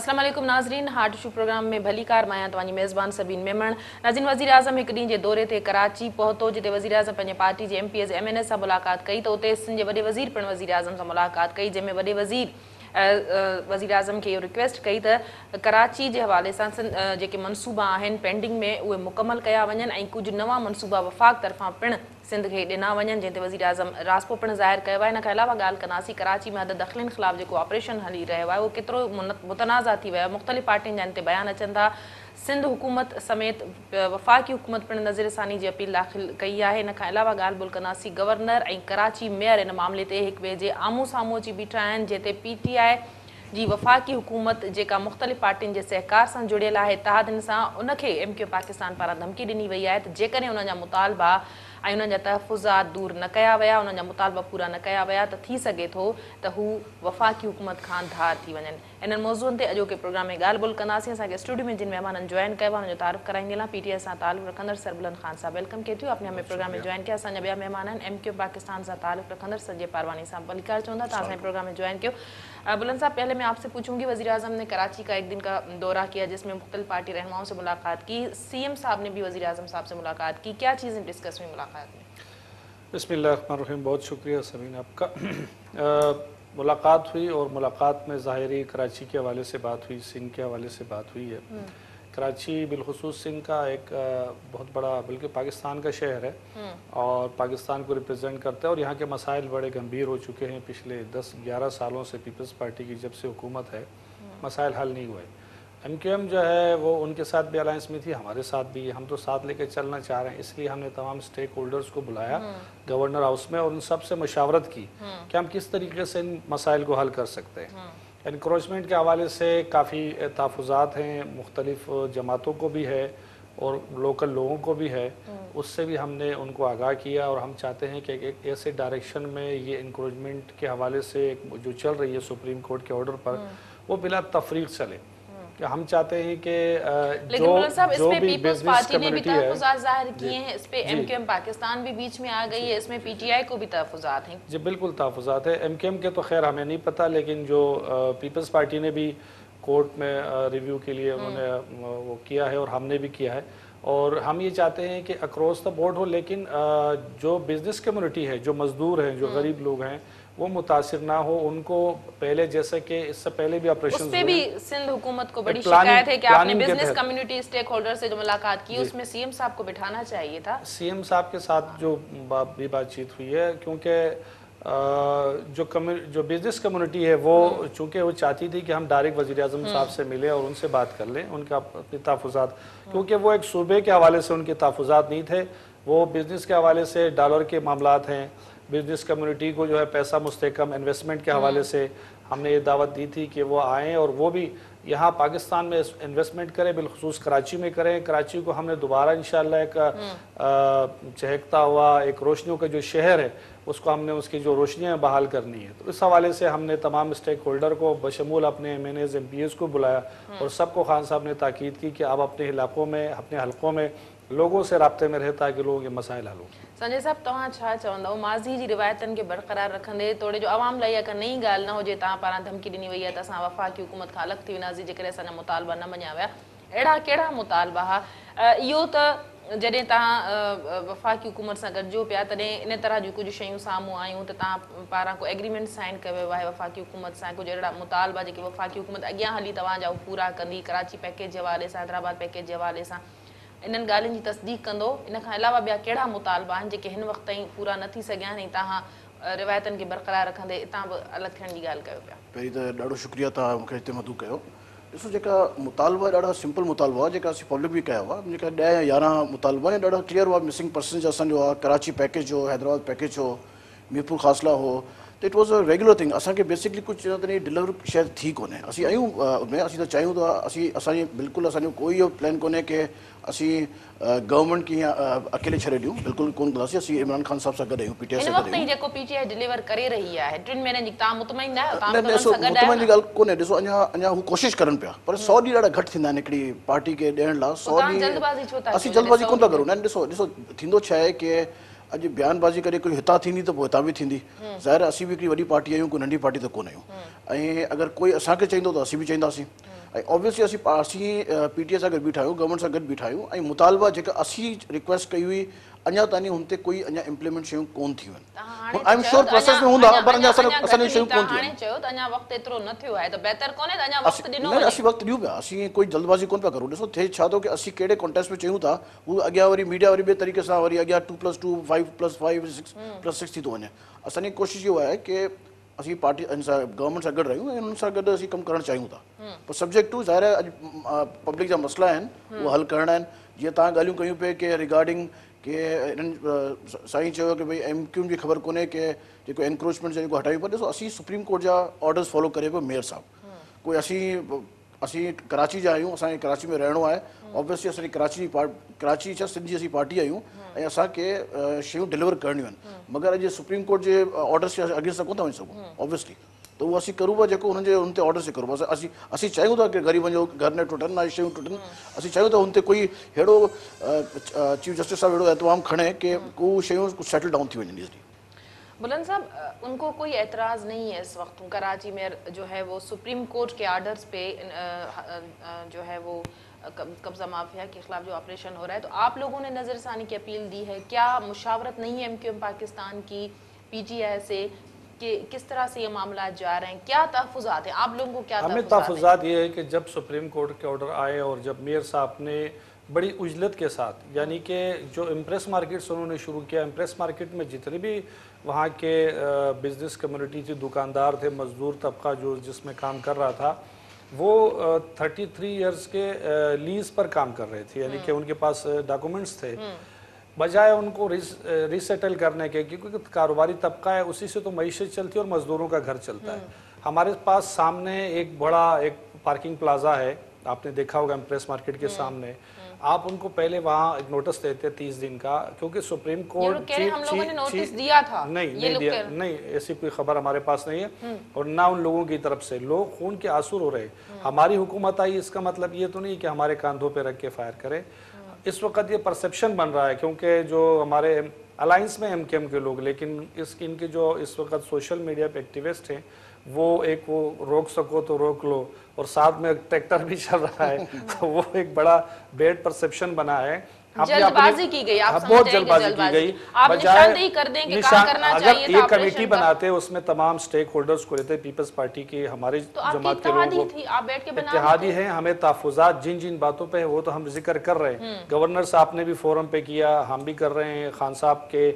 السلام علیکم ناظرین ہارٹ ایشو پروگرام میں بھلی کار میں تمہیں میزبان سبین میمن ناظرین وزیر اعظم ایک ڈین کے دورے تے کراچی پہتو جتے وزیر اعظم پنجے پارٹی کے M P S M N S سے ملاقات کئی تو اتنے سندھ کے وڈے وزیر پن وزیر اعظم سے ملاقات کئی جن میں وڈے وزیر وزیر اعظم کے ریکویسٹ کئی تو کراچی کے حوالے سے جو منصوبہ ہیں پینڈنگ میں وہ مکمل کیا ون کچھ نواں منصوبہ وفاق طرفا پن سندھ کے ڈنا ون جن وزیر اعظم راسپو پن ظاہر کیا ہے ان علاوہ گال کناسی کراچی میں حد دخلن خلاف جو آپریشن ہلی رہا ہے وہ کترو متنازع تھی ویا مختلف پارٹین جن تے بیان اچن تھا سندھ حکومت سمیت وفاقی حکومت پن نظر ثانی کی اپیل داخل کئی ہے ان علاوہ گال بول کناسی گورنر کراچی میئر ان معاملے تے ایک بے جے آمو سامو اچی بیٹھا ہیں جتے پی ٹی آئی جی وفاقی حکومت جا مختلف پارٹین کے سہکار سے جڑیل ہے اتحادن سے ان کے ایم کیو پاکستان پارا دھمکی ڈنی وی ہے تو جن ان مطالبہ ان تحفظات دور نہ کیا ویا ان مطالبہ پورا نہ کیا ویا تو تھی سکے تو وہ وفاقی حکومت خان دھار تھی ون ان موضوع سے اجو کے پروگرام میں گال بول کناسی اصل اسٹوڈیو میں جن مہمان جوائن کیا ان تعارف کرائیں دلا پی ٹی آئی سے تعلق رکھندر سربلند خان صاحب ویلکم کیتی اپنے ہمیں پروگرام میں جوائن کیا اصل بیا مہمان ایم کیو پاکستان سے تعلق رکھندر سنجے پاروانی صاحب بلیکار چاہتا تھا اصل پروگرام میں جوائن کیو بلند صاحب پہلے میں آپ سے پوچھوں گی وزیر اعظم نے کراچی کا ایک دن کا دورہ کیا جس میں مختلف پارٹی رہنماؤں سے ملاقات کی۔ سی ایم صاحب نے بھی وزیر اعظم صاحب سے ملاقات کی۔ کیا چیزیں ڈسکس ہوئی ملاقات میں؟ بسم اللہ الرحمن الرحیم بہت شکریہ سمین آپ کا۔ ملاقات ہوئی اور ملاقات میں ظاہری کراچی کے حوالے سے بات ہوئی سنگھ کے حوالے سے بات ہوئی ہے۔ کراچی بالخصوص سنگھ کا ایک بہت بڑا بلکہ پاکستان کا شہر ہے۔ اور پاکستان کو ریپرزینٹ کرتا ہے اور یہاں کے مسائل بڑے گمبھیر ہو چکے ہیں۔ پچھلے دس گیارہ سالوں سے پیپلز پارٹی کی جب سے حکومت ہے مسائل حل نہیں ہوئے۔ ایم کیو ایم جو ہے وہ ان کے ساتھ بھی الائنس میں تھی ہمارے ساتھ بھی۔ ہم تو ساتھ لے کے چلنا چاہ رہے ہیں اس لیے ہم نے تمام اسٹیک ہولڈرز کو بلایا گورنر ہاؤس میں اور ان سب سے مشاورت کی کہ ہم کس طریقے سے ان مسائل کو حل کر سکتے ہیں۔ انکروچمنٹ کے حوالے سے کافی تحفظات ہیں مختلف جماعتوں کو بھی ہے اور لوکل لوگوں کو بھی ہے۔ اس سے بھی ہم نے ان کو آگاہ کیا اور ہم چاہتے ہیں کہ ایک ایسے ڈائریکشن میں یہ انکروچمنٹ کے حوالے سے جو چل رہی ہے سپریم کورٹ کے آرڈر پر وہ بلا تفریق چلے۔ کہ ہم چاہتے ہیں کہ جو جو بھی بزنس کمیونٹی ہے۔ تحفظات ظاہر کیے ہیں۔ اس پہ ایم کیو ایم پاکستان بھی بیچ میں آ گئی ہے۔ اس میں پی ٹی آئی کو بھی تحفظات ہیں۔ جی بالکل تحفظات ہیں۔ ایم کیو ایم کے تو خیر ہمیں نہیں پتا لیکن جو پیپلز پارٹی نے بھی کورٹ میں ریویو کے لیے انہوں نے وہ کیا ہے اور ہم نے بھی کیا ہے۔ اور ہم یہ چاہتے ہیں کہ اکروس دا بورڈ ہو لیکن جو بزنس کمیونٹی ہے جو مزدور ہیں جو غریب لوگ ہیں وہ متاثر نہ ہو ان کو پہلے جیسے کہ اس سے پہلے بھی آپریشن اس پہ بھی سندھ حکومت کو بڑی شکایت ہے کہ آپ نے بزنس کمیونٹی سٹیک ہولڈر سے جو ملاقات کی اس میں سی ایم صاحب کو بٹھانا چاہیے تھا۔ سی ایم صاحب کے ساتھ جو بھی بات چیت ہوئی ہے کیونکہ جو جو بزنس کمیونٹی ہے وہ چونکہ وہ چاہتی تھی کہ ہم ڈائریکٹ وزیر اعظم صاحب سے ملیں اور ان سے بات کر لیں ان کا اپنی تحفظات۔ کیونکہ وہ ایک صوبے کے حوالے سے ان کے تحفظات نہیں تھے وہ بزنس کے حوالے سے ڈالر کے معاملات ہیں۔ بزنس کمیونٹی کو جو ہے پیسہ مستحکم انویسٹمنٹ کے حوالے سے ہم نے یہ دعوت دی تھی کہ وہ آئیں اور وہ بھی یہاں پاکستان میں انویسٹمنٹ کریں، بالخصوص کراچی میں کریں۔ کراچی کو ہم نے دوبارہ انشاءاللہ ایک چہکتا ہوا ایک روشنیوں کا جو شہر ہے، اس کو ہم نے اس کی جو روشنیاں بحال کرنی ہے تو اس حوالے سے ہم نے تمام اسٹیک ہولڈر کو، بشمول اپنے M N As M P S کو بلایا اور سب کو خان صاحب نے تاکید کی کہ آپ اپنے علاقوں میں، اپنے حلقوں میں لوگون سي ربتي ۾ رهي تاڪه لوگون ڪي مسائل هل هو. سنجي توهان ڇا چوندؤ ماضي جي روايت کي برقرار رکندي ٿوري لاءِ نئي ڳالهه نه هجي توهان پاران ڌمڪي ڏني وئي آهي ته اسان وفاقي حڪومت کان الڳ ٿي وينداسين جيڪڏهن مطالبا نه مڃيا ويا. اهڙا ڪهڙا مطالبا اهو ته جڏهن توهان وفاقي حڪومت سان گڏجو پيا تڏهن ان طرح جون ڪجهه شيون سامهون آيون ته توهان پاران ايگريمينٽ سائن ڪيو آهي وفاقي حڪومت سان ڪجهه اهڙا مطالبا جيڪي وفاقي حڪومت اڳيان هلي توهان جا پورا ڪندي ڪراچي پيڪيج جي حوالي سان حيدرآباد پيڪيج جي حوالي سان. ان کی تصدیق کروا بیا مطالبہ ان تھی پورا نہ برقرار رکھتے اتنا الگ تھن پہ تو شکریہ تمہیں مدعو مطالبہ سمپل مطالبہ فالو بھی کیا ہے یارہ مطالبہ کلیئر ہوا مسنگ پر کراچی پیکج ہو حیدرآباد پیکج ہو میرپور خاصلہ ہو تو it was a regular thing اب بیسکلی کچھ ڈلیور شاید کوئی تو چاہیے تو بالکل کوئی یہ پلان کو اسين گورنمينٽ کي هيئن اڪيلي ڇڏي ڏيون. بلڪل ڪونه ڪنداسين. اسين عمران خان صاحب سان گڏ آهيون پيٽيئائي سان گڏ جيڪو پيٽيئائي ڊليور ڪري رهي آهي ٽن مهينن جي توهان مطمئن نه ڏسو مطمئن جي ڳالهه ڪونهي. ڏسو اڃا اڃا هو ڪوشش ڪرن پيا پر سؤ ڏينهن ڏاڍا گهٽ ٿيندا آهن هڪڙي پارٽي کي ڏيڻ لاءِ. سؤ ڏينهن اسين جلدبازي ڪونه ٿا ڪرون. نه ڏسو ڏسو ٿيندو ڇا آهي ڪه اڄ بيانبازي ڪري ڪوئي هتان ٿيندي ته پوءِ هتان به ٿيندي. ظاهر اسين به هڪڙي وڏي پارٽي آهيون ڪوئي ننڍي پارٽي ته ڪونه آهيون ۽ اگر ڪوئي اسان کي چئيندو ته اسين به چئينداسين ۽ آبويسلي اسين اسين پي ٽي اي سان گڏ بيٺا آهيون گورنمينٽ سان گڏ بيٺا آهيون ۽ مطالبا جيڪا اسين رڪويسٽ ڪئي هئي اڃا تائين هن تي ڪوئي اڃا امپليمينٽ شيون ڪونه ٿيون آهن آئي ايم شيور پروسيس ۾ هوندا پر اڃا اسان اسان جي شيون ڪونه ٿيون هاڻي آهن چيو ته اڃا وقت ايترو نه ٿيو آهي ته بهتر ڪونهي ته اڃا اسين وقت ڏنو نه وڃي. اسين وقت ڏيون پيا اسين ڪوئي جلدبازي ڪونه پيا ڪرون. ڏسو ٿئي ڇا ٿو ڪه اسين ڪهڙي ڪانٽيڪسٽ ۾ چيون ٿا هو اڳيان وري ميڊيا وري ٻئي طريقي سان وري اڳيان two plus two five plus five six plus six ٿي ٿو وڃي. اسان جي ڪوشش اهو آهي ڪه اسی پارٹی ان سے ہوں سا گئے رہے اسی کم کرنا چاہیے تھا۔ سبجیکٹ ٹو ہے پبلک جا مسئلہ ہیں وہ حل کر یہ تاں گالیوں کہیوں پہ کہ ریگارڈنگ کہ خبر کونکروچمینٹ ہٹائیں اسی سپریم کورٹ جا آرڈرز فالو کرے پہ میر صاحب۔ کوئی اسی اسين ڪراچي جا آهيون اسان کي ڪراچي ۾ رهڻو آهي. آبويسلي اسان جي ڪراچي جي پارٽ ڪراچي ڇا سنڌ جي اسين پارٽي آهيون ۽ اسان کي شيون ڊليور ڪرڻيون آهن. مگر اڄ سپريم ڪورٽ جي آرڊرس کي اڳي سان ڪونه ٿا وڃي سگهون آبويسلي ته اهو اسين ڪرون پيا جيڪو هنن جي هن تي آرڊر سي ڪرون پيا. اسين اسين چاهيون ٿا ڪه غريبن جو گهر نه ٽٽن نا شيون ٽٽن. اسين چاهيون ٿا هن تي ڪوئي اهڙو چيف جسٽس صاحب اهڙو ايتمام کڻي ڪه اهي شيون سيٽل ڊائون ٿي وڃن بلند صاحب ان کو کوئی اعتراض نہیں ہے اس وقت کراچی میں جو ہے وہ سپریم کورٹ کے آرڈرز پہ جو ہے وہ قبضہ مافیا کے خلاف جو آپریشن ہو رہا ہے تو آپ لوگوں نے نظر ثانی کی اپیل دی ہے؟ کیا مشاورت نہیں ہے ایم کیو ایم پاکستان کی پی جی آئی سے کہ کس طرح سے یہ معاملات جا رہے ہیں؟ کیا تحفظات ہیں؟ آپ لوگوں کو کیا ہمیں تحفظات یہ ہے کہ جب سپریم کورٹ کے آرڈر آئے اور جب میئر صاحب نے بڑی اجلت کے ساتھ یعنی کہ جو امپریس مارکیٹس انہوں نے شروع کیا امپریس مارکیٹ میں جتنے بھی وہاں کے بزنس کمیونٹی کے دکاندار تھے مزدور طبقہ جو جس میں کام کر رہا تھا وہ تھرٹی تھری ایئرس کے لیز پر کام کر رہے تھے یعنی ہاں۔ کہ ان کے پاس ڈاکومنٹس تھے۔ ہاں۔ بجائے ان کو ریسیٹل کرنے کے کیونکہ کاروباری طبقہ ہے اسی سے تو معیشت چلتی ہے اور مزدوروں کا گھر چلتا ہے۔ ہاں۔ ہمارے پاس سامنے ایک بڑا ایک پارکنگ پلازا ہے۔ آپ نے دیکھا ہوگا امپریس مارکیٹ کے سامنے۔ آپ ان کو پہلے وہاں ایک نوٹس دیتے تیس دن کا کیونکہ سپریم کورٹ دیا تھا۔ نہیں نہیں دیا نہیں ایسی کوئی خبر ہمارے پاس نہیں ہے۔ اور نہ ان لوگوں کی طرف سے لوگ خون کے آسور ہو رہے ہماری حکومت آئی اس کا مطلب یہ تو نہیں کہ ہمارے کاندھوں پہ رکھ کے فائر کرے۔ اس وقت یہ پرسپشن بن رہا ہے کیونکہ جو ہمارے الائنس میں ایم کے ایم کے لوگ لیکن اس ان کے جو اس وقت سوشل میڈیا پہ ایکٹیویسٹ ہیں وہ ایک وہ روک سکو تو روک لو۔ اور ساتھ میں ٹریکٹر بھی چل رہا ہے تو وہ ایک بڑا بیڈ پرسپشن بنا ہے۔ جلد بازی کی گئی ہاں، بہت جلد بازی کی گئی۔ بجائے اگر ایک کمیٹی بناتے اس میں تمام سٹیک ہولڈرز کو لیتے پیپلز پارٹی کے ہمارے جماعت کے لوگوں کو اتحادی ہیں ہمیں تحفظات جن جن باتوں پہ وہ تو ہم ذکر کر رہے ہیں۔ گورنر صاحب نے بھی فورم پہ کیا ہم بھی کر رہے ہیں۔ خان صاحب کے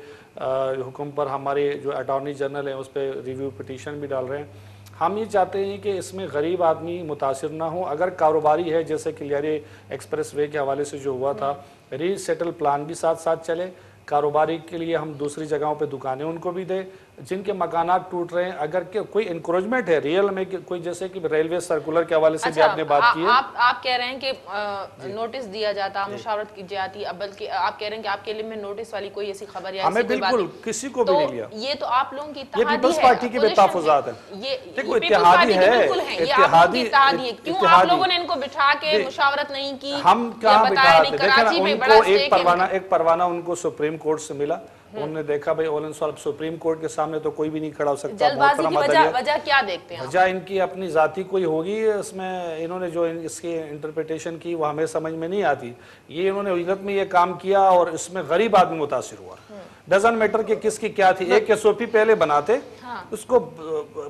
حکم پر ہمارے جو اٹارنی جنرل ہیں اس پہ ریویو پیٹیشن بھی ڈال رہے ہیں۔ ہم یہ چاہتے ہیں کہ اس میں غریب آدمی متاثر نہ ہو اگر کاروباری ہے، جیسے کہ لیارے ایکسپریس وے کے حوالے سے جو ہوا تھا ری سیٹل پلان بھی ساتھ ساتھ چلے۔ کاروباری کے لیے ہم دوسری جگہوں پہ دکانیں ان کو بھی دیں۔ جن کے مکانات ٹوٹ رہے ہیں اگر کوئی انکروجمنٹ ہے ریئل میں کوئی جیسے کہ ریلوے سرکولر کے حوالے سے بھی اچھا، آپ نے بات کی ہے۔ آپ کہہ رہے ہیں کہ نوٹس جی۔ دیا جاتا جی۔ مشاورت کی جاتی آپ کہہ رہے ہیں کہ آپ کے علم میں نوٹس والی کوئی ایسی خبر یا ایسی ہمیں بالکل کسی کو بھی نہیں لیا۔ یہ تو آپ لوگ کی اتحادی ہے یہ پیپلز پارٹی کی تحفظات ہیں۔ یہ اتحادی ہے اتحادی ہے۔ کیوں آپ لوگوں نے ان کو بٹھا کے مشاورت نہیں کی؟ ہم کہاں بٹھا دیکھیں ان کو ایک پروانہ ان کو سپریم کورٹ سے ملا۔ انہوں نے دیکھا بھئی اولن سوال سپریم کورٹ کے سامنے تو کوئی بھی نہیں کھڑا ہو سکتا جلد کی وجہ کیا دیکھتے ہیں وجہ ان کی اپنی ذاتی کوئی ہوگی اس میں انہوں نے جو اس کی انٹرپیٹیشن کی وہ ہمیں سمجھ میں نہیں آتی۔ یہ انہوں نے عجلت میں یہ کام کیا اور اس میں غریب آدمی متاثر ہوا۔ ڈزن میٹر کے کس کی کیا تھی ایک ایس او پی پہلے بناتے ہاں۔ اس کو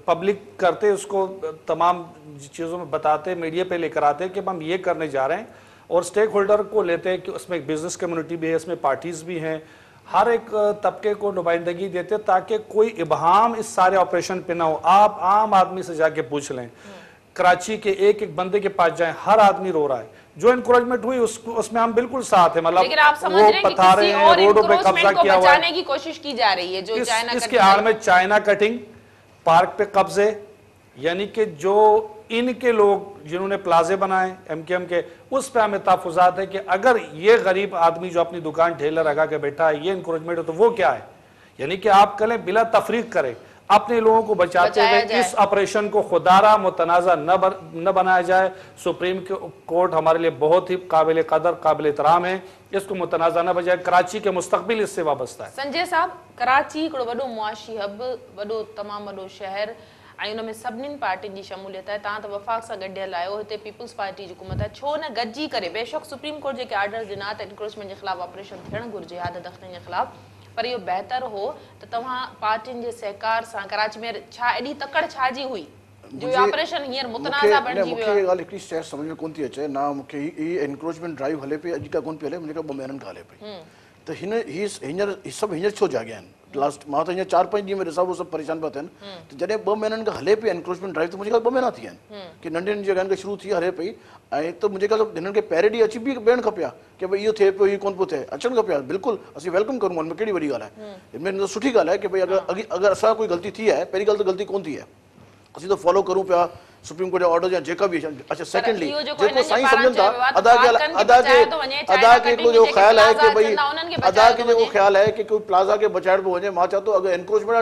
پبلک کرتے اس کو تمام چیزوں میں بتاتے میڈیا پہ لے کر آتے کہ ہم یہ کرنے جا رہے ہیں۔ اور سٹیک ہولڈر کو لیتے ہیں کہ اس میں ایک بزنس کمیونٹی بھی ہے اس میں پارٹیز بھی ہیں۔ ہر ایک طبقے کو نمائندگی دیتے تاکہ کوئی ابہام اس سارے آپریشن پہ نہ ہو۔ آپ عام آدمی سے جا کے پوچھ لیں۔ کراچی کے ایک ایک بندے کے پاس جائیں ہر آدمی رو رہا ہے۔ جو انکروچمنٹ ہوئی اس, میں ہم بالکل ساتھ ہیں۔ مطلب وہ پتھا رہے ہیں روڈوں پہ قبضہ کیا ہوا ہے۔ کی کوشش کی جا رہی ہے اس, کے آڑ میں چائنا کٹنگ پارک پہ قبضے یعنی کہ جو ان کے لوگ جنہوں نے پلازے بنائے ایم کی ایم کے اس پہ ہمیں تحفظات ہے کہ اگر یہ غریب آدمی جو اپنی دکان ٹھیلے رگا کے بیٹھا ہے یہ انکروجمنٹ ہے تو وہ کیا ہے؟ یعنی کہ آپ کلیں بلا تفریق کریں اپنے لوگوں کو بچاتے ہوئے اس آپریشن کو خدارہ متنازع نہ بنایا جائے۔ سپریم کورٹ ہمارے لیے بہت ہی قابل قدر قابل احترام ہے۔ اس کو متنازع نہ بجائے کراچی کے مستقبل اس سے وابستہ ہے۔ سنجے صاحب کراچی کڑو وڈو معاشی حب وڈو تمام وڈو شہر ۽ ان ۾ سڀنين پارٽين جي شموليت آهي. توهان ته وفاڪ سان گڏيل آهيو. هتي پيپلس پارٽي جي حڪومت آهي. ڇو نه گڏجي ڪري بيشڪ سپريم ڪورٽ جيڪي آرڊر ڏنا ته انڪروچمينٽ جي خلاف آپريشن ٿيڻ گهرجي عادت اختن جي خلاف. پر اهو بهتر هو ته توهان پارٽين جي سهڪار سان ڪراچي ۾ ڇا ايڏي تڪڙ ڇا جي هئي؟ انڪروچمينٽ ڊرائيو هلي پئي اڄ ڪا ڪونه پئي هلي منهنجي ٻه مهينن کان هلي پئي. ته هن هيءَ هينئر سڀ هينئر ڇو جاڳيا آهن؟ لاٹ میں چار پانچ ڈی میرے صاحب وہ سب پریشان پہ تھے جب کا ہلے پہ اینکروچمینٹ ڈرائیو تو مجھے کہا بہ مہینہ چھیا کہ نن جگہ کا شروع تھی ہلے پہ تو میری خیال کے پیریڈی اچھی بھی بین کھپیا کہ یہ تھے یہ کون پہ اچھا کھپیا بلکل اسی ویلکم کروں میں کیڑی بڑی گالا ہے سیٹھی ہے کہ غلطی تھی ہے پہلی گال غلطی کون تھی ہے اسی تو فالو کروں پہا سپریم کورٹ آرڈر جائیں جے کا بھی اچھا سیکنڈلی جيڪو سائن سمجھن تھا ادا کے ادا کے کو جو خیال ہے کہ بھئی ادا کے جو خیال ہے کہ کوئی پلازا کے بچائر پہ وڃے ماں چاہتو اگر انکروش میں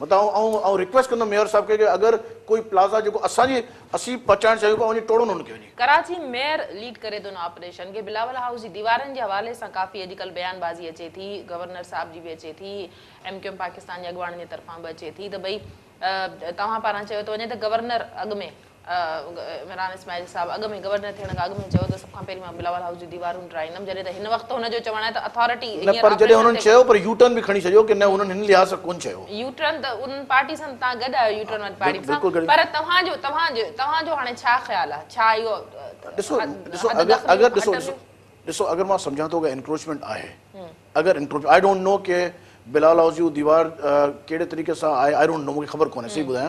مطلب ۽۽ رڪويسٽ ڪندم ميئر صاحب کي ڪه اگر ڪوئي پلازا جيڪو اسان جي اسين پچائڻ چاهيون پيا ڪراچي ميئر ليڊ ڪري ٿو هن آپريشن کي بلاول هائوس جي ديوارن جي حوالي سان ڪافي اڄڪلهه بيانبازي اچي ٿي گورنر صاحب جي به اچي ٿي ايم ڪيو ايم پاڪستان جي اڳواڻن جي طرفان به اچي ٿي. ته ڀئي توهان پاران چيو ٿو وڃي ته گورنر اڳ ۾ عمران اسماعیل صاحب اگ میں گورنر تھن اگ میں چوہ تو سب کا پہلی میں بلاول ہاؤس دی دیواروں ڈرائی نم جڑے تے ان وقت انہ جو چوانا ہے تو اتھارٹی پر جڑے انہن چیو پر یو ٹرن بھی کھنی چھو کہ نہ انہن ان لیا س کون چیو یو ٹرن تے ان پارٹی سن تا گڈ ہے یو ٹرن پارٹی پر تہا جو تہا جو تہا جو ہن چھا خیال ہے چھا یو دسو دسو اگر دسو دسو اگر ما سمجھا تو کہ انکروچمنٹ ہے اگر انکروچ آئی ڈونٹ نو کہ بلال ہاؤس دی دیوار کیڑے طریقے سے آئی ڈونٹ نو کی خبر کون ہے؟ صحیح بتایا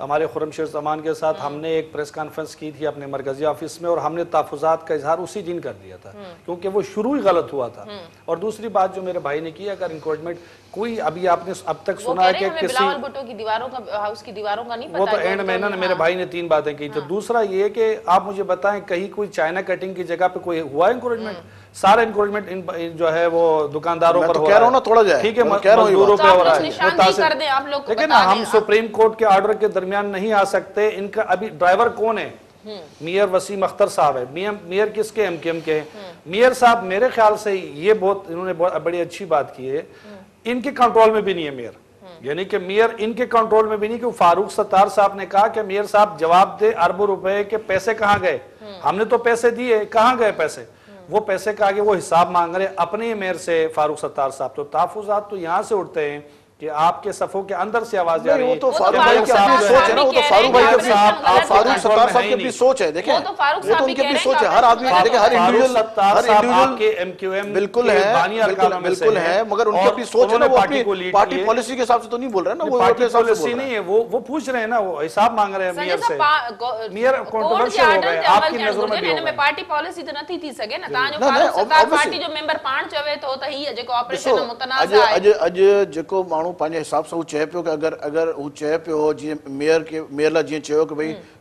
ہمارے خورم شیر زمان کے ساتھ ہم نے ایک پریس کانفرنس کی تھی اپنے مرکزی آفس میں اور ہم نے تحفظات کا اظہار اسی دن کر دیا تھا کیونکہ وہ شروع ہی غلط ہوا تھا۔ اور دوسری بات جو میرے بھائی نے کی اگر انکورجمنٹ کوئی ابھی آپ نے اب تک سنا ہے کہ کسی کی دیواروں کا ہاؤس کی دیواروں کا نہیں وہ تو اینڈ مینہ نے میرے بھائی نے تین باتیں کی۔ تو ہاں۔ دوسرا یہ کہ آپ مجھے بتائیں کہیں کوئی چائنا کٹنگ کی جگہ پہ کوئی ہوا انکورجمنٹ سارے انکروجمنٹ جو ہے وہ دکانداروں پر ہو رہا ہے میں تو کہہ رہا ہوں نا تھوڑا جائے ٹھیک ہے مزدوروں پر ہو رہا ہے۔ آپ لوگ نشان بھی کر دیں آپ لوگ کو بتا دیں۔ ہم سپریم کورٹ کے آرڈر کے درمیان نہیں آ سکتے۔ ان کا ابھی ڈرائیور کون ہے؟ میئر وسیم اختر صاحب ہے۔ میئر کس کے؟ ایم کے ایم کے ہیں۔ میئر صاحب میرے خیال سے یہ بہت انہوں نے بڑی اچھی بات کی ہے۔ ان کے کانٹرول میں بھی نہیں ہے میئر۔ یعنی کہ میئر ان کے کانٹرول میں بھی نہیں کہ فاروق ستار صاحب نے کہا کہ میئر صاحب جواب دے اربوں روپے کے پیسے کہاں گئے؟ ہم نے تو پیسے دیئے کہاں گئے پیسے؟ وہ پیسے کا آگے وہ حساب مانگ رہے اپنے امیر سے فاروق ستار صاحب تو تحفظات تو یہاں سے اٹھتے ہیں۔ کہ آپ کے صفوں کے اندر سے آواز جا رہی ہے۔ تو فاروق بھائی کی بھی سوچ ہے نا وہ تو فاروق بھائی کے کی فاروق ستار صاحب کے بھی سوچ ہے دیکھیں وہ تو ان کی بھی سوچ ہے ہر آدمی دیکھیں ہر انڈیویجول ہر ایم بلکل ہے بلکل ہے مگر ان کے بھی سوچ ہے نا وہ اپنی پارٹی پولیسی کے حساب سے تو نہیں بول رہا ہے نا وہ پارٹی پولیسی نہیں ہے وہ پوچھ رہے ہیں نا وہ حساب مانگ رہے ہیں میئر سے۔ میئر کانٹروورشل ہو گئے آپ کی نظر میں بھی ہوگا پارٹی پالیسی تو جی، نہیں تھی سگے نا ساب سے وہ چیم میئر کے میئر جی بھائی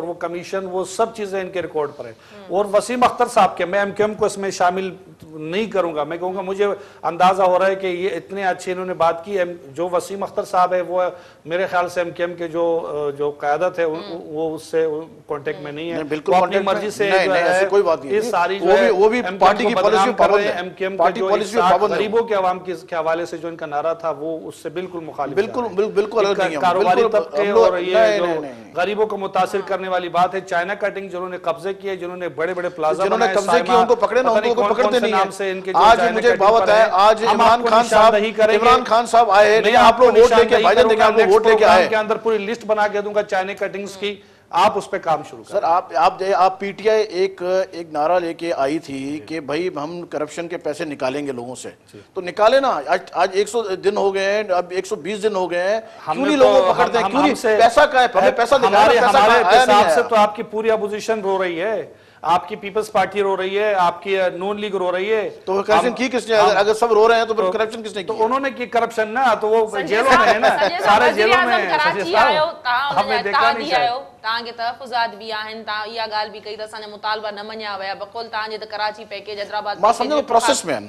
اور وہ کمیشن وہ سب چیزیں ان کے ریکارڈ پر ہیں۔ اور وسیم اختر صاحب کے میں ایم کیو ایم کو اس میں شامل نہیں کروں گا۔ میں کہوں گا مجھے اندازہ ہو رہا ہے کہ یہ اتنے اچھے انہوں نے بات کی۔ جو وسیم اختر صاحب ہے وہ میرے خیال سے ایم کیو ایم کے جو جو قیادت ہے وہ اس سے کانٹیکٹ میں نہیں ہے۔ بالکل اپنی مرضی سے کوئی بات نہیں۔ یہ ساری جو ہے وہ بھی پارٹی کی پالیسی پابند ہے۔ ایم کیو ایم کا جو غریبوں کے عوام کے حوالے سے جو ان کا نعرہ تھا وہ اس سے بالکل مخالف بالکل بالکل الگ نہیں ہے۔ کاروباری طبقے اور یہ جو غریبوں کو متاثر کرنے والی بات ہے۔ چائنہ کٹنگ جنہوں نے قبضے کیے جنہوں نے بڑے بڑے پلازا جنہوں نے قبضے کیے ان کو پکڑے نہ ان کو پکڑتے نہیں ہیں آج مجھے بہت ہے آج عمران خان صاحب عمران خان صاحب آئے نہیں آپ لوگ ووٹ لے کے بھائی جان دیکھیں آپ لوگ ووٹ لے کے آئے کے اندر پوری لسٹ بنا کے دوں گا چائنہ کٹنگز کی۔ آپ اس پہ کام شروع سر آپ آپ آپ پی ٹی آئی ایک ایک نعرہ لے کے آئی تھی کہ بھائی ہم کرپشن کے پیسے نکالیں گے لوگوں سے۔ تو نکالے نا آج ایک سو دن ہو گئے ہیں اب ایک سو بیس دن ہو گئے ہیں۔ کیوں نہیں لوگوں کو پکڑتے؟ ہیں کیوں نہیں؟ پیسہ کا ہے پیسہ دکھانا پیسہ آیا نہیں سے تو آپ کی پوری اپوزیشن رو رہی ہے۔ آپ کی پیپلز پارٹی رو رہی ہے آپ کی نون لیگ رو رہی ہے۔ تو کرپشن کی کس نے اگر سب رو رہے ہیں تو پھر کرپشن کس نے کی تو انہوں نے کی کرپشن نا؟ تو وہ جیلوں میں ہے نا۔ سارے جیلوں میں ہیں۔ کراچی آئے ہو ہمیں دیکھا نہیں آئے ہو۔ تاں کے تحفظات بھی آہن تاں یا گال بھی کئی تا سانجا مطالبہ نہ منیا ویا بقول تاں جے کراچی پیکیج حیدرآباد ما سمجھو پروسیس میں ہیں۔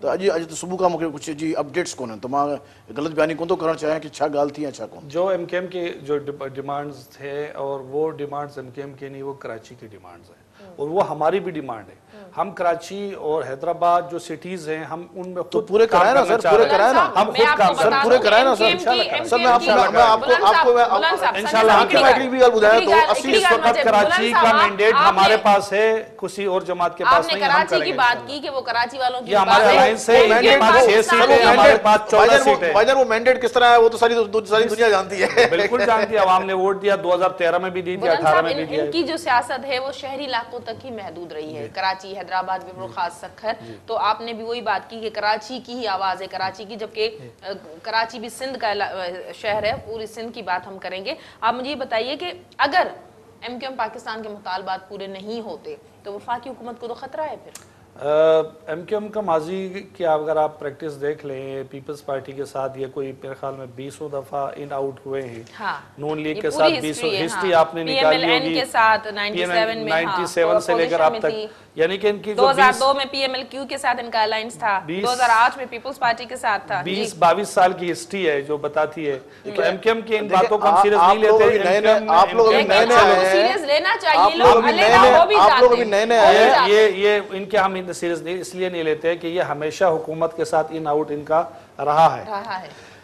تو اڄ اڄ تو صبح کا مکھے کچھ جی اپڈیٹس کون تو ماں غلط بیانی کون تو کرنا چاہیں کہ چھا گال تھی یا چھا کون؟ جو ایم کے ایم کے جو ڈیمانڈز تھے اور وہ ڈیمانڈز ایم کے ایم کے نہیں وہ کراچی کی ڈیمانڈز ہیں۔ اور وہ ہماری بھی ڈیمانڈ ہے۔ ہم کراچی اور حیدرآباد جو سٹیز ہیں ہم ان میں خود پورے کرائے نا سر؟ پورے کرائے نا؟ ہم خود کام سر پورے کرائے نا سر سر میں آپ کو آپ کو آپ کو انشاءاللہ آپ کی مائٹری بھی گل بدایا تو اسی اس وقت کراچی کا مینڈیٹ ہمارے پاس ہے کسی اور جماعت کے پاس نہیں ہم کریں گے کراچی کی بات کی کہ وہ کراچی والوں کی یہ ہمارے الائنس ہے؟ کے پاس چھ سیٹیں ہمارے پاس چودہ سیٹیں۔ بھائی جان وہ مینڈیٹ کس طرح ہے؟ وہ تو ساری ساری دنیا جانتی ہے۔ بالکل جانتی ہے۔ عوام نے ووٹ دیا دو ہزار تیرہ میں بھی دی۔ دیا اٹھارہ میں بھی دیا ان کی جو سیاست ہے وہ شہری علاقوں تک ہی محدود رہی ہے کراچی حیدرآباد خاص سکھر۔ تو آپ نے بھی وہی بات کی کہ کراچی کی ہی آواز ہے۔ کراچی کی جبکہ کراچی بھی سندھ کا شہر ہے پوری سندھ کی بات ہم کریں گے۔ آپ مجھے یہ بتائیے کہ اگر ایم کیو ایم پاکستان کے مطالبات پورے نہیں ہوتے تو وفاقی حکومت کو تو خطرہ ہے پھر۔ ایم کیو ایم کا ماضی کی اگر آپ پریکٹس دیکھ لیں پیپلز پارٹی کے ساتھ یہ کوئی میرے خیال میں بیسوں دفعہ ان آؤٹ ہوئے ہیں۔ نون لیگ کے ساتھ بیسوں ہسٹری آپ نے نکالی ہوگی۔ نائنٹی سیون سے لے کر اب تک یعنی کہ ان کی دو ہزار دو میں پی ایم ایل کیو کے ساتھ ان کا الائنس تھا دو ہزار آٹھ میں پیپلز پارٹی کے ساتھ تھا بیس باویس سال کی ہسٹری ہے جو بتاتی ہے۔ تو ایم کیو ایم کی ان باتوں کو ہم سیریس نہیں لیتے آپ لوگ ابھی نئے نئے آئے ہیں سیریس لینا چاہیے لوگ علیحدہ ہو بھی جاتے ہیں۔ یہ ان کے ہم سیریس اس لیے نہیں لیتے کہ یہ ہمیشہ حکومت کے ساتھ ان آؤٹ ان کا رہا ہے۔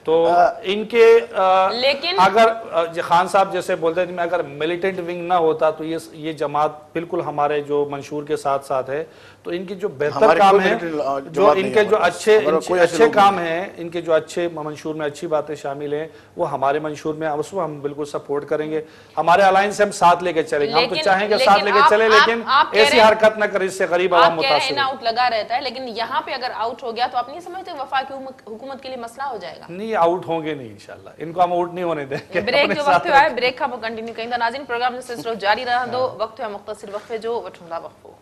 تو ان کے اگر خان صاحب جیسے بولتے ہیں اگر ملیٹنٹ ونگ نہ ہوتا تو یہ جماعت بالکل ہمارے جو منشور کے ساتھ ساتھ ہے تو ان کی جو بہتر کام ہے جو ان کے جو اچھے اچھے کام ہیں۔ ان کے جو اچھے منشور میں اچھی باتیں شامل ہیں وہ ہمارے منشور میں اس کو ہم بالکل سپورٹ کریں گے۔ ہمارے الائنس سے ہم ساتھ لے کے چلیں گے۔ ہم تو چاہیں گے ساتھ لے کے چلیں لیکن ایسی حرکت نہ کریں اس سے غریب عوام متاثر آؤٹ لگا رہتا ہے لیکن یہاں پہ اگر آؤٹ ہو گیا تو آپ نہیں سمجھتے وفاقی حکومت کے لیے مسئلہ ہو جائے گا۔ نہیں آؤٹ ہوں گے نہیں انشاءاللہ۔ ان کو ہم آؤٹ نہیں ہونے دیں گے بریک جو وقت ہے بریک کا وہ کنٹینیو کریں گے۔ ناظرین پروگرام جو سلسلہ جاری رہا دو وقت ہے مختصر وقفے جو وٹھندا وقفو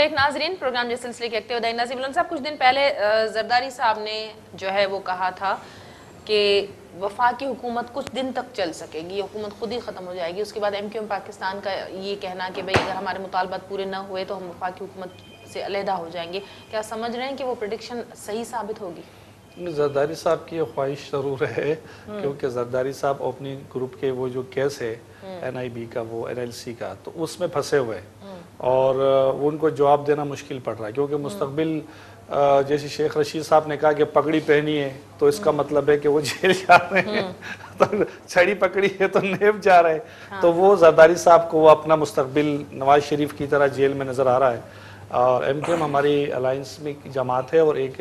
بیک ناظرین پروگرام جس سلسلے کے اکتے ودائی ناظرین ملن صاحب کچھ دن پہلے زرداری صاحب نے جو ہے وہ کہا تھا کہ وفاقی حکومت کچھ دن تک چل سکے گی حکومت خود ہی ختم ہو جائے گی۔ اس کے بعد ایم کیو ایم پاکستان کا یہ کہنا کہ بھئی اگر ہمارے مطالبات پورے نہ ہوئے تو ہم وفاقی حکومت سے علیحدہ ہو جائیں گے۔ کیا سمجھ رہے ہیں کہ وہ پریڈکشن صحیح ثابت ہوگی؟ زرداری صاحب کی یہ خواہش ضرور ہے کیونکہ زرداری صاحب اپنی گروپ کے وہ جو کیس ہے این آئی بی کا وہ این ایل سی کا تو اس میں پھنسے ہوئے۔ ہیں اور ان کو جواب دینا مشکل پڑ رہا ہے کیونکہ مستقبل جیسے شیخ رشید صاحب نے کہا کہ پگڑی پہنی ہے تو اس کا مطلب ہے کہ وہ جیل جا رہے ہیں۔ تو چھڑی پکڑی ہے تو نیب جا رہے ہیں۔ تو ہاں۔ وہ زرداری صاحب کو وہ اپنا مستقبل نواز شریف کی طرح جیل میں نظر آ رہا ہے۔ اور ایم کے ایم ہماری الائنس میں جماعت ہے اور ایک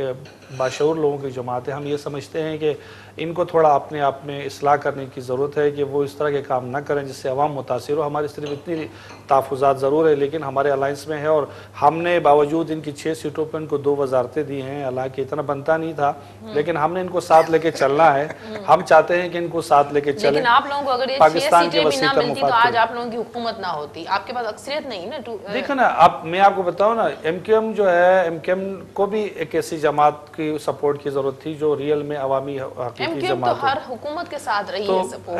باشعور لوگوں کی جماعت ہے۔ ہم یہ سمجھتے ہیں کہ ان کو تھوڑا اپنے آپ میں اصلاح کرنے کی ضرورت ہے کہ وہ اس طرح کے کام نہ کریں جس سے عوام متاثر ہو۔ ہماری صرف اتنی تحفظات ضرور ہے لیکن ہمارے الائنس میں ہے اور ہم نے باوجود ان کی چھے سیٹوں پر ان کو دو وزارتیں دی ہیں حالانکہ اتنا بنتا نہیں تھا لیکن ہم نے ان کو ساتھ لے کے چلنا ہے۔ ہم چاہتے ہیں کہ ان کو ساتھ لے کے چلیں۔ لیکن آپ لوگوں کو اگر یہ چھ سیٹیں بھی نہ ملتی تو آج آپ لوگوں کی حکومت نہ ہوتی۔ آپ کے پاس اکثریت نہیں نا دیکھیں نا میں آپ کو بتاؤں نا ایم کیو ایم جو ہے ایم کیو ایم کو بھی ایک ایسی جماعت کی سپورٹ کی ضرورت تھی جو ریال میں عوامی حقیقی جماعت تو ہر حکومت کے ساتھ رہی ہے سپورٹ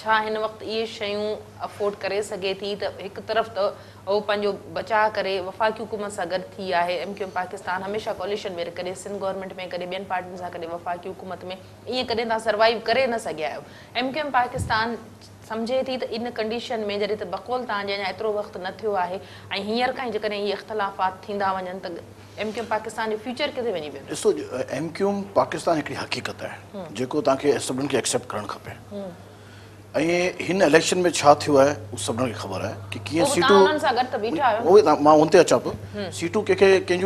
ڇا هن وقت اهي شيون افورڊ ڪري سگهي ٿي ته هڪ طرف ته اهو پنهنجو بچاءُ ڪري وفاقي حڪومت سان گڏ ٿي آهي. ايم ڪيو ايم پاڪستان هميشه ڪالشن ۾ ڪڏهن سنڌ گورنمينٽ ۾ ڪڏهن ٻين پارٽين سان ڪڏهن وفاقي حڪومت ۾. ائين ڪڏهن توهان سروائو ڪري نه سگهيا آهيو. ايم ڪيو ايم پاڪستان سمجهي ٿي ته ان ڪنڊيشن ۾ جڏهن ته بقول توهان جي اڃا ايترو وقت نه ٿيو آهي ۽ هينئر کان ئي جيڪڏهن اهي اختلافات ٿيندا وڃن ته ايم ڪيو ايم پاڪستان جو فيوچر ڪٿي وڃي ويندو؟ ڏسو ايم ڪيوم پاڪستان هڪڙي حقيقت آهي. جيڪو توهان کي سڀنين کي ايڪسيپٽ ڪرڻ کپي ایلیکشن میں چھوٹ سب خبر ہے کہ کئی سیٹ اچانپ سیٹوں کہریقے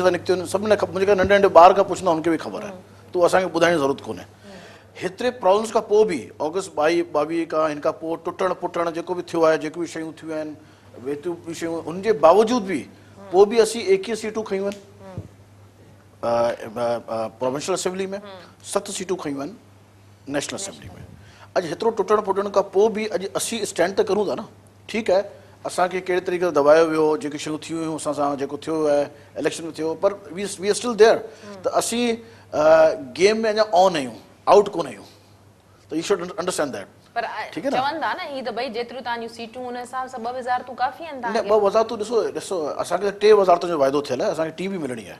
سے نکتنے کے نڈے نڈے بار کا پوچھا ان کو بھی خبر ہے۔ تو ابھی بدھائیں کی ضرورت کو بھی اگست بائی بائی کا ان کا ٹوٹ پوائنٹ بھی شروع تھوڑے شیئر ان کے باوجود بھی وہ بھی اصی اکوی سیٹو کھئیں پرووینشل اسینبلی میں سات سیٹو کھئیں نیشنل۔ اسمبلی میں۔ اڄ هيترو ٽٽڻ فٽڻ کان پوءِ به اڄ اسين اسٽينڊ ته ڪرون ٿا نه. ٺيڪ آهي اسان کي ڪهڙي طريقي سان دٻايو ويو جيڪي شيون ٿيون هيون اسان سان جيڪو ٿيو آهي اليڪشن ۾ ٿيو پر وي وي آر اسٽل ديير ته اسين گيم ۾ اڃا آن آهيون آئوٽ ڪونه آهيون. ته يو شڊ انڊرسٽينڊ ديٽ پر ٺيڪ هي نا؟ چون ٿا نه هي ته ڀئي جيتريون توهانجيون سيٽون هن حساب سان ٻه وزارتون ڪافي آهن نه توهان کي ٻه وزارتون ڏسو ڏسو اسان کي ٽي وزارتن جو واعدو ٿيل آهي اسان کي ٽي به ملڻي آهي.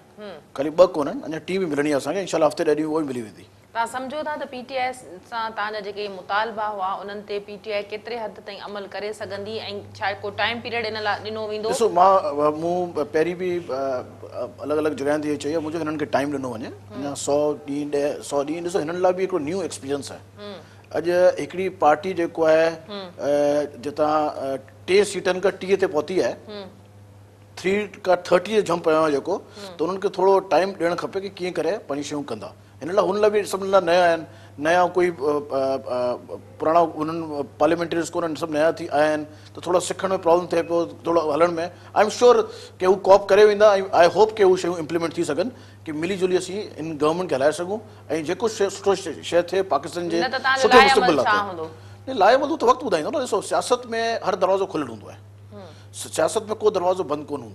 خالي ٻه ڪونهن اڃا ٽي به ملڻي آهي اسان کي انشا هفتي ڏهه ڏينهن اهو ئي ملي ويندي توهان سمجهو ٿا ته پيٽيئائي سان توهان جا جيڪي مطالبا هئا انهن تي پيٽيئائي ڪيتري حد تائين عمل ڪري سگهندي ۽ ڇا ڪو ٽائيم پيريڊ ان لاءِ ڏنو ويندو؟ ڏسو مان مون پهرين به الڳ الڳ جڳهين تي اهو چئي آهي منهنجو هنن کي ٽائيم ڏنو وڃي. اڃا سؤ ڏينهن ڏهه سؤ ڏينهن ڏسو هنن لاءِ به هڪڙو نيو ايڪسپيرينس آهي. اڄ هڪڙي پارٽي جيڪو آهي جتان ٽي سيٽن کان ٽيهه تي پهتي آهي ٿري کان ٿرٽي جمپ ڪيو آهي جيڪو ته انهن کي ٿورو ٽائيم ڏيڻ کپي ڪه ڪيئن ڪري پنهنجي شيون ڪندا ان لیا نیا کوئی پرانا ان پارلیمینٹری اسکول سب نیا تو سکھ میں پرابلم تھی پہلے میں۔ آئی ایم شو کہ کاپ کرے وا آئی ہوپ کہ وہ شیئر امپلیمنٹ تھی سن کہ ملی جلی اِسی ان گورمینٹ کے ہلائے سکوں۔ اور جو شے تھے پاکستان کے لاہے مند تو وقت بدھائی دیاست میں ہر دروازہ کھلوائ سیاست میں کوئی دروازہ بند کون ہوں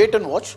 wait and watch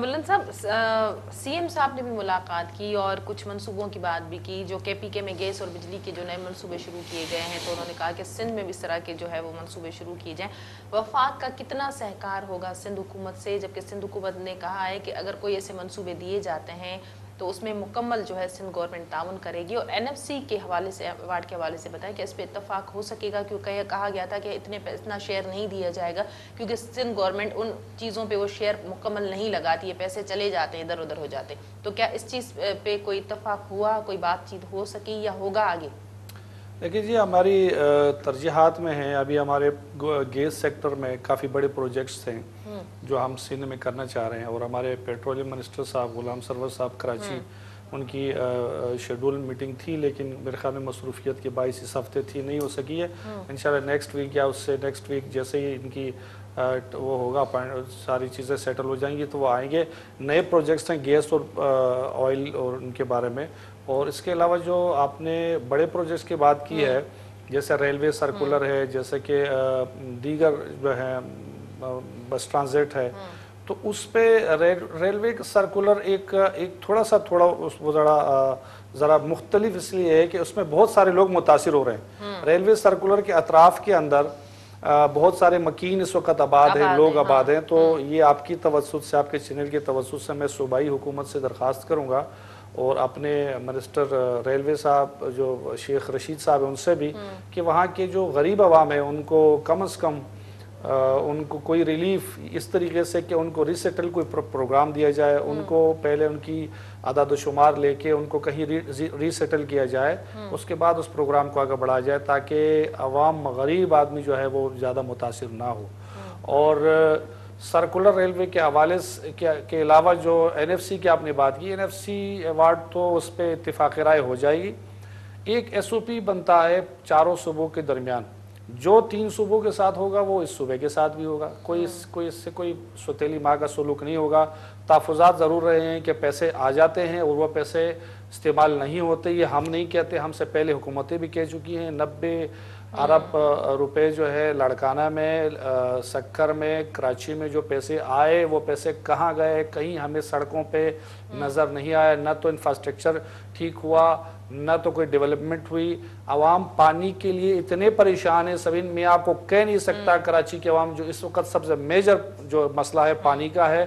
بلند صاحب سی ایم صاحب نے بھی ملاقات کی اور کچھ منصوبوں کی بات بھی کی جو کے پی کے میں گیس اور بجلی کے جو نئے منصوبے شروع کیے گئے ہیں، تو انہوں نے کہا کہ سندھ میں بھی اس طرح کے جو ہے وہ منصوبے شروع کیے جائیں۔ وفات کا کتنا سہکار ہوگا سندھ حکومت سے؟ جبکہ سندھ حکومت نے کہا ہے کہ اگر کوئی ایسے منصوبے دیے جاتے ہیں تو اس میں مکمل جو ہے سندھ گورنمنٹ تعاون کرے گی اور این ایف سی کے حوالے سے ایوارڈ کے حوالے سے بتائیں کہ اس پہ اتفاق ہو سکے گا کیونکہ یہ کہا گیا تھا کہ اتنے پیسے اتنا شیئر نہیں دیا جائے گا کیونکہ سندھ گورنمنٹ ان چیزوں پہ وہ شیئر مکمل نہیں لگاتی ہے، پیسے چلے جاتے ہیں، ادھر ادھر ہو جاتے ہیں۔ تو کیا اس چیز پہ کوئی اتفاق ہوا، کوئی بات چیت ہو سکی یا ہوگا آگے؟ دیکھیں جی ہماری ترجیحات میں ہیں۔ ابھی ہمارے گیس سیکٹر میں کافی بڑے پروجیکٹس ہیں جو ہم سندھ میں کرنا چاہ رہے ہیں۔ اور ہمارے پیٹرولیم منسٹر صاحب غلام سرور صاحب کراچی ان کی شیڈول میٹنگ تھی لیکن میرے خیال میں مصروفیت کے باعث اس ہفتے تھی نہیں ہو سکی ہے۔ انشاءاللہ نیکسٹ ویک یا اس سے نیکسٹ ویک جیسے ہی ان کی وہ ہوگا ساری چیزیں سیٹل ہو جائیں گی تو وہ آئیں گے۔ نئے پروجیکٹس ہیں گیس اور آئل اور ان کے بارے میں۔ اور اس کے علاوہ جو آپ نے بڑے پروجیکٹس کی بات کی ہے جیسے ریلوے سرکولر ہے جیسے کہ دیگر جو ہے بس ٹرانزٹ ہے۔ تو اس پہ ریلوے سرکولر ایک ایک تھوڑا سا تھوڑا اس وہ ذرا ذرا مختلف اس لیے ہے کہ اس میں بہت سارے لوگ متاثر ہو رہے ہیں۔ ہاں۔ ریلوے سرکولر کے اطراف کے اندر بہت سارے مکین اس وقت آباد ہیں لوگ آباد ہاں۔ ہیں۔ تو ہاں۔ یہ آپ کی توسط سے آپ کے چینل کے توسط سے میں صوبائی حکومت سے درخواست کروں گا اور اپنے منسٹر ریلوے صاحب جو شیخ رشید صاحب ہیں ان سے بھی کہ وہاں کے جو غریب عوام ہیں ان کو کم از کم ان کو کوئی ریلیف اس طریقے سے کہ ان کو ریسیٹل کوئی پرو- پروگرام دیا جائے ان کو پہلے ان کی عدد و شمار لے کے ان کو کہیں ریسیٹل کیا جائے اس کے بعد اس پروگرام کو آگے بڑھایا جائے تاکہ عوام غریب آدمی جو ہے وہ زیادہ متاثر نہ ہو۔ اور سرکولر ریلوے کے حوالے سے- کے کے علاوہ جو این ایف سی کی آپ نے بات کی، این ایف سی ایوارڈ تو اس پہ اتفاق رائے ہو جائے گی۔ ایک ایس او پی بنتا ہے چاروں صوبوں کے درمیان۔ جو تین صوبوں کے ساتھ ہوگا، وہ اس صوبے کے ساتھ بھی ہوگا۔ کوئی اس کوئی اس سے کوئی ستیلی ماں کا سلوک نہیں ہوگا۔ تحفظات ضرور رہے ہیں کہ پیسے آ جاتے ہیں اور وہ پیسے استعمال نہیں ہوتے، یہ ہم نہیں کہتے۔ ہم سے پہلے حکومتیں بھی کہہ چکی ہیں۔ نبے ارب آ، روپے جو ہے لڑکانہ میں سکر میں کراچی میں جو پیسے آئے وہ پیسے کہاں گئے؟ کہیں ہمیں سڑکوں پہ نظر نہیں آیا نہ تو انفراسٹرکچر ٹھیک ہوا نہ تو کوئی ڈیولپمنٹ ہوئی۔ عوام پانی کے لیے اتنے پریشان ہیں سبین میں آپ کو کہہ نہیں سکتا کراچی کے عوام جو اس وقت سب سے میجر جو مسئلہ ہے پانی کا ہے۔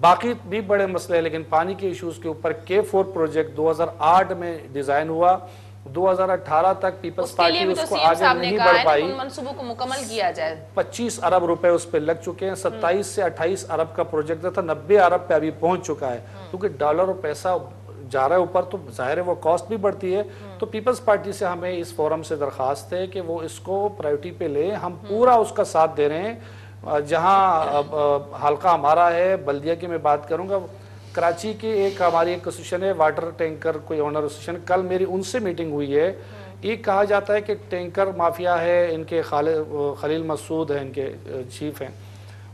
باقی بھی بڑے مسئلے ہیں لیکن پانی کے ایشوز کے اوپر کے فور پروجیکٹ دو ہزار آٹھ میں ڈیزائن ہوا۔ دو ہزار اٹھارہ تک پیپلز پارٹی اس کو آگے نہیں بڑھ پائی ان منصوبوں کو مکمل کیا جائے۔ پچیس ارب روپے اس پہ لگ چکے ہیں۔ ستائیس سے اٹھائیس ارب کا پروجیکٹ تھا نبے ارب پہ ابھی پہنچ چکا ہے۔ کیونکہ ڈالر اور پیسہ جا رہا ہے اوپر تو ظاہر ہے وہ کاسٹ بھی بڑھتی ہے۔ تو پیپلز پارٹی سے ہمیں اس فورم سے درخواست ہے کہ وہ اس کو پرائیورٹی پہ لیں ہم پورا اس کا ساتھ دے رہے ہیں۔ جہاں حلقہ ہمارا ہے بلدیہ کی میں بات کروں گا۔ کراچی کی ایک ہماری ایک ایسوسیشن ہے واٹر ٹینکر کوئی اونر ایسوسیشن کل میری ان سے میٹنگ ہوئی ہے۔ ایک کہا جاتا ہے کہ ٹینکر مافیا ہے ان کے خلیل مسعود ہیں ان کے چیف ہیں۔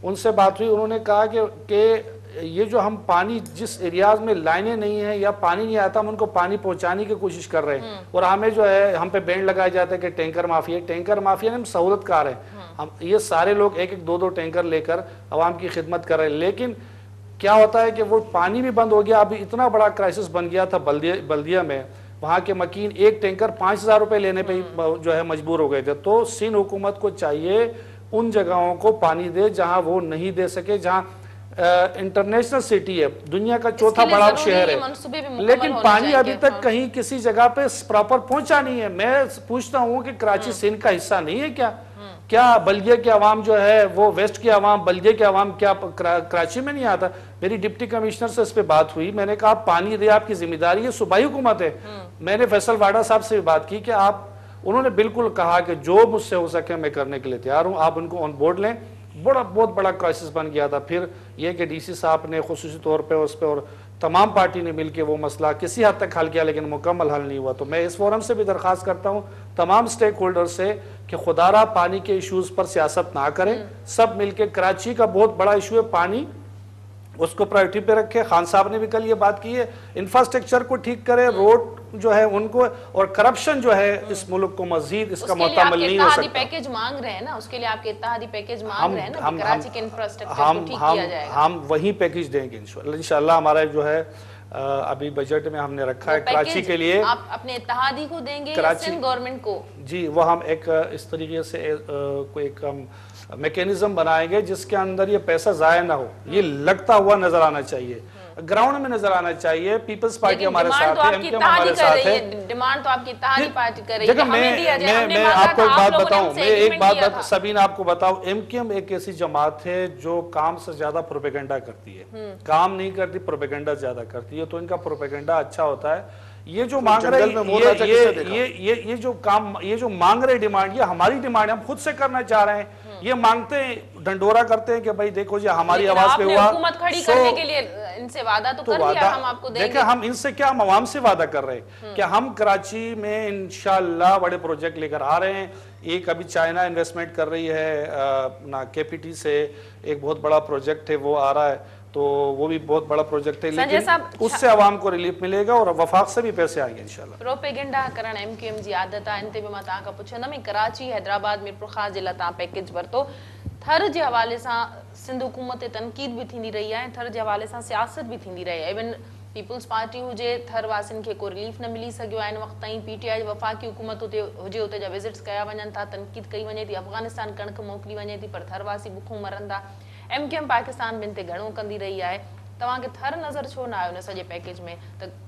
ان سے بات ہوئی انہوں نے کہا کہ کہ یہ جو ہم پانی جس ایریاز میں لائنیں نہیں ہیں یا پانی نہیں آتا ہم ان کو پانی پہنچانے کی کوشش کر رہے ہیں۔ اور ہمیں جو ہے ہم پہ بینڈ لگایا جاتا ہے کہ ٹینکر مافیا ٹینکر مافیا ہم سہولت کار ہیں ہم یہ سارے لوگ ایک ایک دو دو ٹینکر لے کر عوام کی خدمت کر رہے ہیں۔ لیکن کیا ہوتا ہے کہ وہ پانی بھی بند ہو گیا ابھی اتنا بڑا کرائسس بن گیا تھا بلدیہ بلدیہ میں۔ وہاں کے مکین ایک ٹینکر پانچ ہزار روپے لینے پہ جو ہے مجبور ہو گئے تھے۔ تو سندھ حکومت کو چاہیے ان جگہوں کو پانی دے جہاں وہ نہیں دے سکے جہاں انٹرنیشنل سٹی ہے۔ دنیا کا چوتھا بڑا شہر ہے۔ لیکن پانی ابھی تک کہیں کسی جگہ پہ پراپر پہنچا نہیں ہے۔ میں پوچھتا ہوں کہ کراچی سندھ کا حصہ نہیں ہے کیا؟ کیا بلدیہ کے عوام جو ہے وہ ویسٹ کے عوام بلدیہ کے عوام کیا کراچی میں نہیں آتا؟ میری ڈپٹی کمشنر سے اس پہ بات ہوئی۔ میں نے کہا پانی دے آپ کی ذمہ داری ہے صوبائی حکومت ہے۔ میں نے فیصل واڈا صاحب سے بات کی کہ آپ انہوں نے بالکل کہا کہ جو مجھ سے ہو سکے میں کرنے کے لیے تیار ہوں آپ ان کو آن بورڈ لیں۔ بڑا بہت بڑا کرائسس بن گیا تھا۔ پھر یہ کہ ڈی سی صاحب نے خصوصی طور پہ اس پہ اور تمام پارٹی نے مل کے وہ مسئلہ کسی حد تک حل کیا لیکن مکمل حل نہیں ہوا۔ تو میں اس فورم سے بھی درخواست کرتا ہوں تمام سٹیک ہولڈر سے کہ خدا را پانی کے ایشوز پر سیاست نہ کریں۔ سب مل کے کراچی کا بہت بڑا ایشو ہے پانی اس کو پرائیورٹی پہ رکھے۔ خان صاحب نے بھی کل یہ بات کی ہے انفراسٹرکچر کو ٹھیک کرے روڈ جو ہے ان کو اور کرپشن جو ہے اس ملک کو مزید اس کا معتمل نہیں ہو سکتا۔ پیکیج مانگ رہے ہیں نا اس کے لیے آپ کے اتحادی پیکیج مانگ رہے ہیں نا کراچی کے انفراسٹرکچر کو ٹھیک کیا جائے۔ گا ہم وہی پیکیج دیں گے انشاءاللہ ہمارا جو ہے ابھی بجٹ میں ہم نے رکھا ہے کراچی کے لیے۔ آپ اپنے اتحادی کو دیں گے یا سندھ گورنمنٹ کو؟ جی وہ ہم ایک اس طریقے سے کوئی ایک ہم میکینزم بنائیں گے جس کے اندر یہ پیسہ ضائع نہ ہو۔ یہ لگتا ہوا نظر آنا چاہیے۔ گراؤنڈ میں نظر آنا چاہیے پیپلز پارٹی ہمارے ساتھ ہے ایم کیو ہمارے ساتھ ہے ڈیمانڈ تو آپ کی اتحادی پارٹی کر رہی ہے میں میں آپ کو ایک بات بتاؤں میں ایک بات سبین آپ کو بتاؤں ایم کیو ایم ایک ایسی جماعت ہے جو کام سے زیادہ پروپیگنڈا کرتی ہے۔ کام نہیں کرتی پروپیگنڈا زیادہ کرتی ہے تو ان کا پروپیگنڈا اچھا ہوتا ہے۔ یہ جو مانگ رہے یہ جو کام یہ جو مانگ رہے ڈیمانڈ یہ ہماری ڈیمانڈ ہم خود سے کرنا چاہ رہے ہیں۔ یہ مانگتے ہیں ڈنڈورا کرتے ہیں کہ بھائی دیکھو جی ہماری آواز پہ ہوا۔ حکومت کھڑی کرنے کے لیے ان سے وعدہ تو کر لیا ہم آپ کو دیں گے۔ دیکھیں ہم ان سے کیا ہم عوام سے وعدہ کر رہے ہیں کہ ہم کراچی میں انشاءاللہ بڑے پروجیکٹ لے کر آ رہے ہیں۔ ایک ابھی چائنا انویسٹمنٹ کر رہی ہے کے پی ٹی سے ایک بہت بڑا پروجیکٹ ہے وہ آ رہا ہے۔ تو وہ بھی بہت بڑا پروجیکٹ ہے لیکن اس سے عوام کو ریلیف ملے گا اور وفاق سے بھی پیسے آئیں گے انشاءاللہ۔ پروپیگنڈا کرن ایم کیو ایم جی عادت ہے انتے بھی میں تاں کا پوچھندا میں کراچی حیدرآباد میرپور خاص ضلع تاں ٿر جي حوالي سان سنڌ حڪومت تي تنقيد به ٿيندي رهي آهي ۽ ٿر جي حوالي سان سياست به ٿيندي رهي آهي. ايون پيپلس پارٽي هجي ٿرواسين کي ڪو رليف نه ملي سگهيو آهي. ان وقت تائين پيٽيئائي وفاقي حڪومت هتي هجي هتي جا وزٽس ڪيا وڃن ٿا تنقيد ڪئي وڃي ٿي افغانستان ڪڻڪ موڪلي وڃي ٿي پر ٿر واسي بکون مرن ٿا. ايم ڪيم پاڪستان بن تي گهڻو ڪندي رهي آهي. توهان کي ٿر نظر ڇو نه آيو هن سڄي پيڪيج ۾؟ ته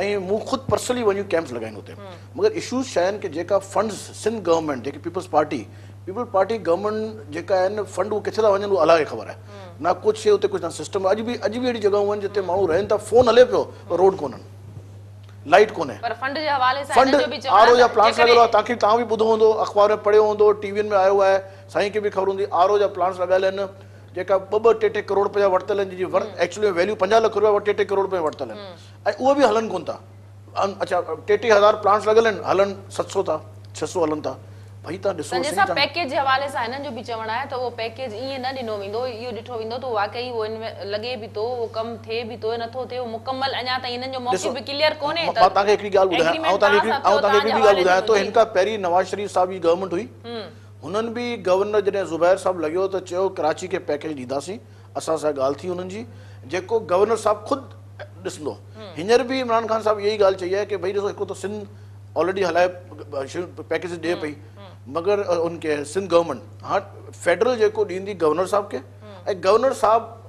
۽ مون خود پرسنلي وڃي ڪيمپس لڳائين هتي مگر اشوز ڇا آهن ڪه جيڪا فنڊس سنڌ گورنمينٽ جيڪي peoples party people party government جيڪا آهن فنڊ اهي ڪٿي ٿا وڃن اهو الله کي خبر آهي نا ڪجهه شيءِ اتي ڪجهه نه سسٽم اڄ به اڄ به اهڙي جڳهيون آهن جتي ماڻهو رهن ٿا فون هلي پيو پر روڊ ڪونهن. لائيٽ ڪونهي. فنڊ جي حوالي سان آر او جا پلانٽس لڳل آهي توهان کي توهان به ٻڌو هوندو اخبار ۾ پڙهيو هوندو ٽي وين ۾ آيو آهي سائين کي به خبر هوندي آر او جا پلانٽس لڳيل آهن جيڪا ٻه ٻه ٽي ٽي ڪروڙ رپيا ورتل آهن جنهن جي ايڪچوئلي ويليو پنجاهه لک رپيا ٽي ٽي ڪروڙ رپيا ورتل آهن. ۽ اهي به هلن ڪونه ٿا. اڇا ٽي ٽي هزار پلانٽس لڳل آهن هلن ست سؤ ٿا ڇهه سؤ هلن ٿا. ڀئي توهان ڏسو پيڪيج جي حوالي سان هنن جو به چوڻ آهي ته اهو پيڪيج ائين نه ڏنو ويندو اهو ڏٺو ويندو ته واقعي اهو لڳي به ٿو اهو ڪم ٿئي به ٿو نٿو ٿئي اهو مڪمل اڃا تائين هنن جو موقعو به ڪليئر ڪونهي مان توهان کي هڪڙي ڳالهه ٻڌايان ۽ توهان کي هڪڙي- ٿيو، ڳالهه ٻڌايان ٿو هن کان پهرين نواج شريف صاحب جي گورنمينٽ هئي ان بھی گورنر جنہیں زبیر صاحب لگے ہو تو لگی کراچی کے پیکج لیدہ سی اسا سا گال تھی ہنن جی۔ جے کو گورنر صاحب خود ہر بھی عمران خان صاحب یہی گال چی ہے کہ بھائی تو سندھ آلیڈی حلائے پیکج دے پی مگر ان کے سندھ گورنمنٹ ہاں فیڈرل جے کو دین دی گورنر صاحب کے گورنر صاحب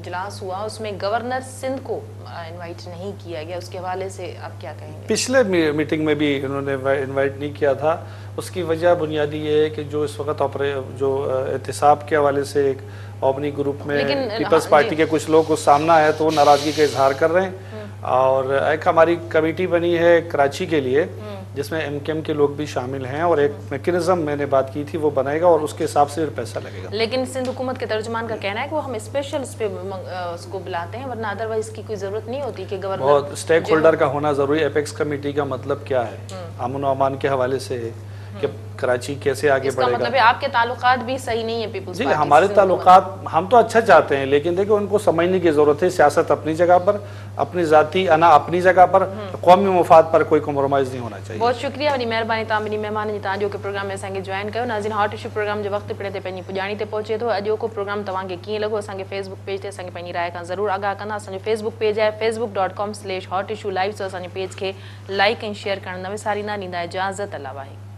اجلاس ہوا اس میں گورنر سندھ کو انوائٹ نہیں کیا گیا اس کے حوالے سے آپ کیا کہیں گے؟ پچھلے میٹنگ میں بھی انہوں نے انوائٹ نہیں کیا تھا۔ اس کی وجہ بنیادی یہ ہے کہ جو اس وقت جو احتساب کے حوالے سے ایک اوپنی گروپ میں پیپلز پارٹی ہاں، جی۔ کے کچھ لوگ کو سامنا ہے تو وہ ناراضگی کا اظہار کر رہے ہیں۔ ہاں۔ اور ایک ہماری کمیٹی بنی ہے کراچی کے لیے۔ ہاں۔ جس میں ایم کے ایم کے لوگ بھی شامل ہیں اور ایک میکنزم میں نے بات کی تھی وہ بنائے گا اور اس کے حساب سے پیسہ لگے گا۔ لیکن سندھ حکومت کے ترجمان کا کہنا ہے کہ وہ ہم اسپیشل اس کو بلاتے ہیں ورنہ ادروائز کی کوئی ضرورت نہیں ہوتی کہ گورنر بہت سٹیک ہولڈر کا ہونا ضروری ایپیکس کمیٹی کا مطلب کیا ہے؟ امن و امان کے حوالے سے کہ کراچی کیسے آگے بڑھے گا؟ اس کا مطلب ہے آپ کے تعلقات بھی صحیح نہیں ہیں پیپلز پارٹی جی، ہمارے تعلقات ہم تو اچھا چاہتے ہیں لیکن دیکھیں ان کو سمجھنے کی ضرورت ہے سیاست اپنی جگہ پر اپنی ذاتی انا اپنی جگہ پر قومی مفاد پر کوئی کمرمائز نہیں ہونا چاہیے۔ بہت شکریہ ہماری مہربانی تامنی مہمان جتا جو کے پروگرام میں سانگے جوائن کرو۔ ناظرین ہارٹ ایشو پروگرام جو وقت پڑے تے پنی پجانی تے پہنچے تو اجو کو پروگرام تواں کے کیے لگو۔ سانگے فیس بک پیج تے سانگے پہنی رائے کا ضرور آگاہ کرنا۔ سانگے فیس بک پیج ہے facebook.com/hotissuelive سو اساں پیج کے لائک اینڈ شیئر کرنا۔ وسارینہ نیندا اجازت۔ اللہ واہی